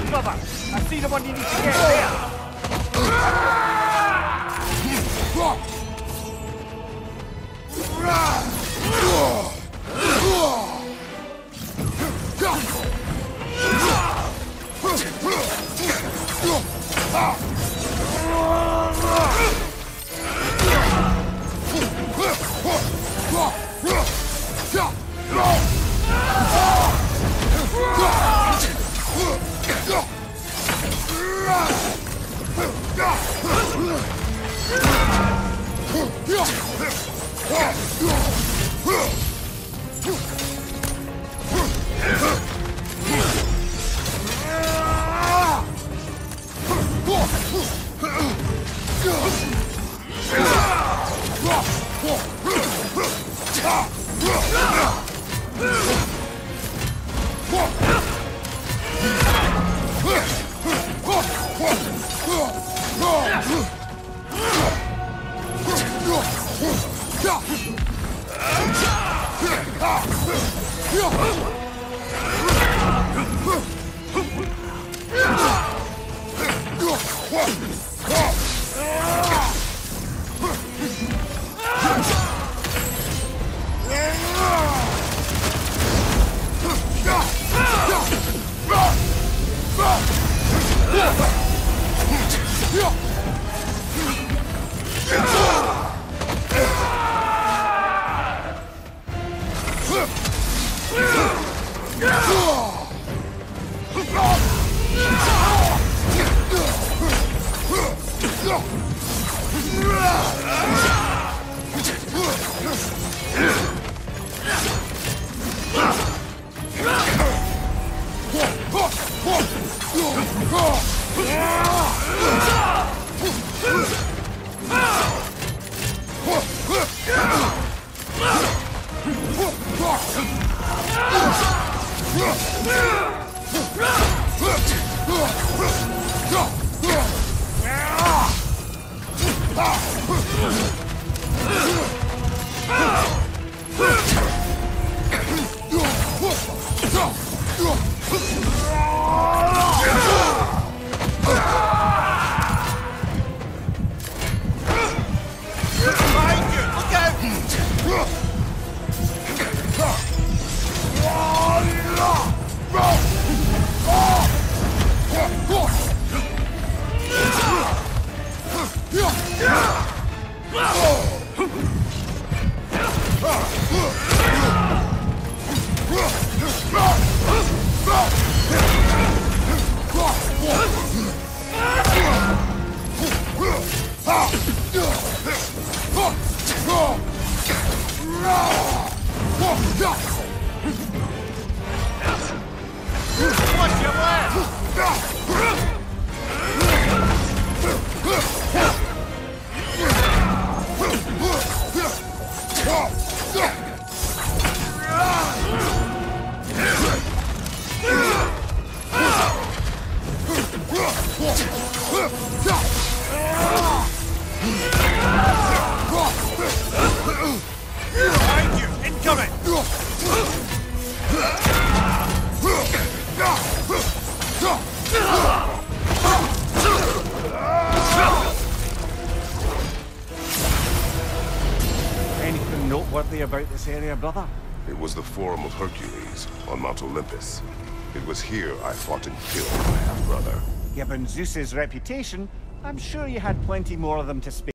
I see the one you need to get there! Ah! 으악! Ha ha ha! Anything noteworthy about this area, brother? It was the Forum of Hercules on Mount Olympus. It was here I fought and killed my half-brother. Given Zeus's reputation, I'm sure you had plenty more of them to spare.